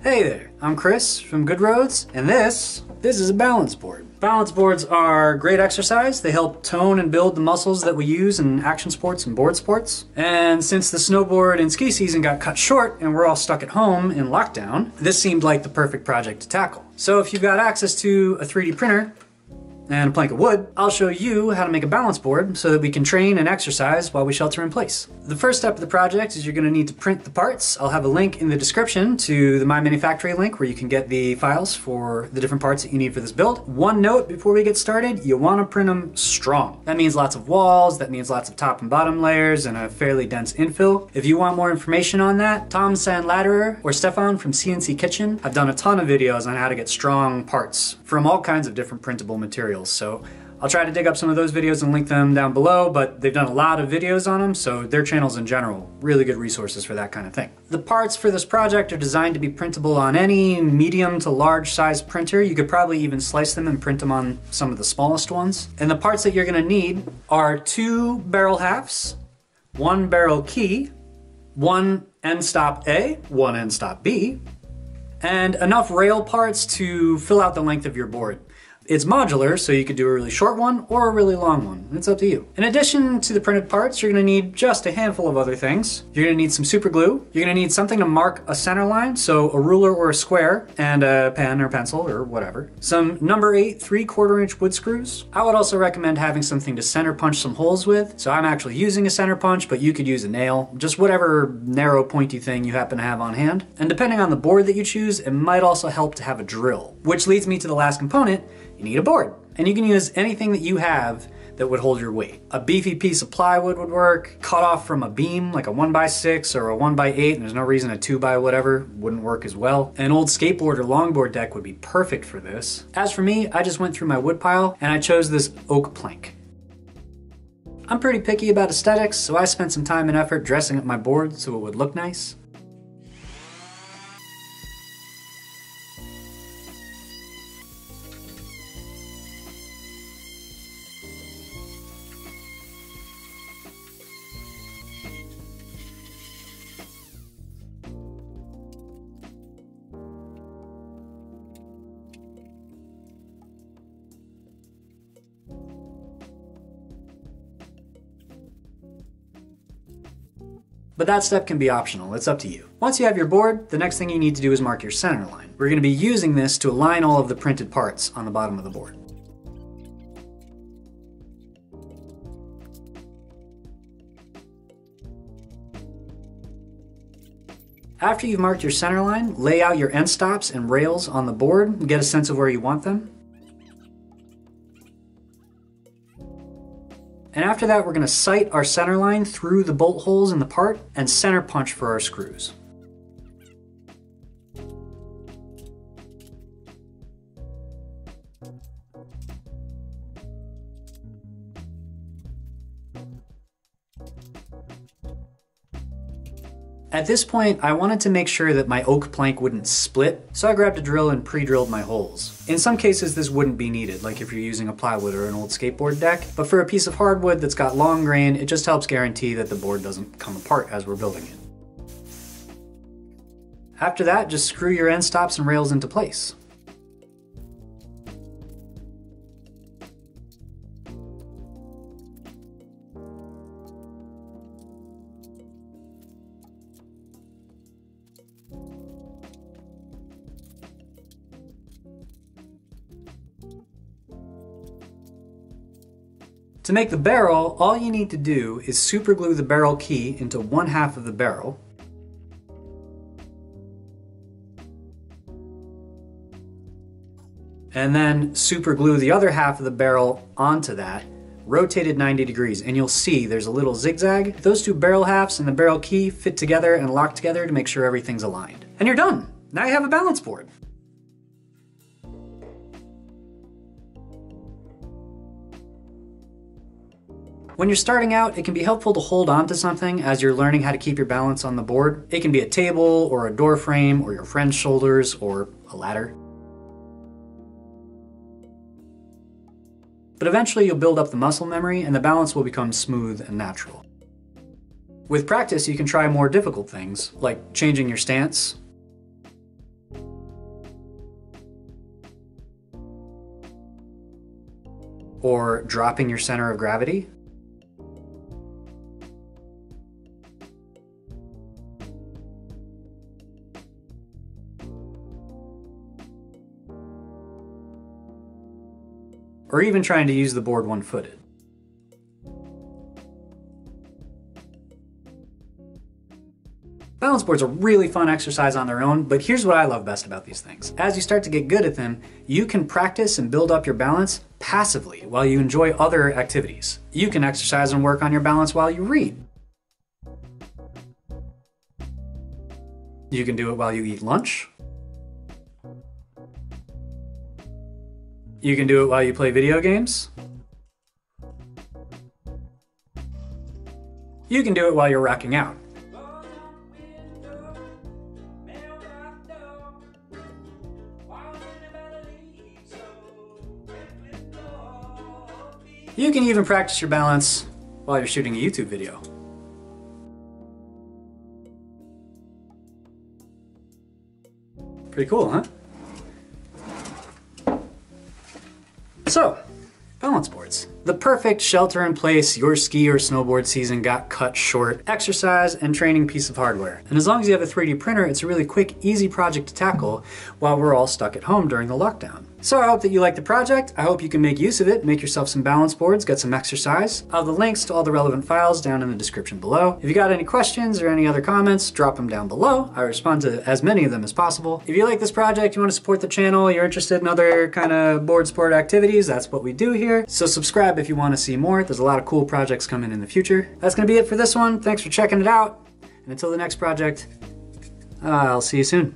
Hey there, I'm Chris from Good Roads, and this, this is a balance board. Balance boards are great exercise. They help tone and build the muscles that we use in action sports and board sports. And since the snowboard and ski season got cut short and we're all stuck at home in lockdown, this seemed like the perfect project to tackle. So if you've got access to a 3D printer, and a plank of wood, I'll show you how to make a balance board so that we can train and exercise while we shelter in place. The first step of the project is you're gonna need to print the parts. I'll have a link in the description to the My link where you can get the files for the different parts that you need for this build. One note before we get started, you wanna print them strong. That means lots of walls, that means lots of top and bottom layers, and a fairly dense infill. If you want more information on that, Tom Sanladerer or Stefan from CNC Kitchen have done a ton of videos on how to get strong parts from all kinds of different printable materials. So I'll try to dig up some of those videos and link them down below, but they've done a lot of videos on them, so their channels in general, really good resources for that kind of thing. The parts for this project are designed to be printable on any medium to large size printer. You could probably even slice them and print them on some of the smallest ones. And the parts that you're gonna need are two barrel halves, one barrel key, one end stop A, one end stop B, and enough rail parts to fill out the length of your board. It's modular, so you could do a really short one or a really long one. It's up to you. In addition to the printed parts, you're gonna need just a handful of other things. You're gonna need some super glue. You're gonna need something to mark a center line, so a ruler or a square, and a pen or pencil or whatever. Some number eight three quarter inch wood screws. I would also recommend having something to center punch some holes with. So I'm actually using a center punch, but you could use a nail. Just whatever narrow pointy thing you happen to have on hand. And depending on the board that you choose, it might also help to have a drill. Which leads me to the last component, you need a board. And you can use anything that you have that would hold your weight. A beefy piece of plywood would work, cut off from a beam like a 1x6 or a 1x8, and there's no reason a 2x whatever wouldn't work as well. An old skateboard or longboard deck would be perfect for this. As for me, I just went through my wood pile and I chose this oak plank. I'm pretty picky about aesthetics, so I spent some time and effort dressing up my board so it would look nice. But that step can be optional, it's up to you. Once you have your board, the next thing you need to do is mark your center line. We're going to be using this to align all of the printed parts on the bottom of the board. After you've marked your center line, lay out your end stops and rails on the board and get a sense of where you want them. And after that, we're gonna sight our center line through the bolt holes in the part and center punch for our screws. At this point, I wanted to make sure that my oak plank wouldn't split, so I grabbed a drill and pre-drilled my holes. In some cases, this wouldn't be needed, like if you're using a plywood or an old skateboard deck, but for a piece of hardwood that's got long grain, it just helps guarantee that the board doesn't come apart as we're building it. After that, just screw your end stops and rails into place. To make the barrel, all you need to do is superglue the barrel key into one half of the barrel. And then superglue the other half of the barrel onto that, rotated 90 degrees, and you'll see there's a little zigzag. Those two barrel halves and the barrel key fit together and lock together to make sure everything's aligned. And you're done! Now you have a balance board. When you're starting out, it can be helpful to hold on to something as you're learning how to keep your balance on the board. It can be a table or a door frame or your friend's shoulders or a ladder. But eventually you'll build up the muscle memory and the balance will become smooth and natural. With practice, you can try more difficult things, like changing your stance, or dropping your center of gravity, Or even trying to use the board one-footed. Balance boards are really fun exercise on their own, but here's what I love best about these things. As you start to get good at them, you can practice and build up your balance passively while you enjoy other activities. You can exercise and work on your balance while you read. You can do it while you eat lunch. You can do it while you play video games. You can do it while you're rocking out. You can even practice your balance while you're shooting a YouTube video. Pretty cool, huh? The perfect shelter in place your ski or snowboard season got cut short exercise and training piece of hardware. And as long as you have a 3D printer, it's a really quick, easy project to tackle while we're all stuck at home during the lockdown. So I hope that you like the project. I hope you can make use of it, make yourself some balance boards, get some exercise. I'll have the links to all the relevant files down in the description below. If you got any questions or any other comments, drop them down below. I respond to as many of them as possible. If you like this project, you want to support the channel, you're interested in other kind of board sport activities, that's what we do here. So subscribe if you want to see more. There's a lot of cool projects coming in the future. That's going to be it for this one. Thanks for checking it out. And until the next project, I'll see you soon.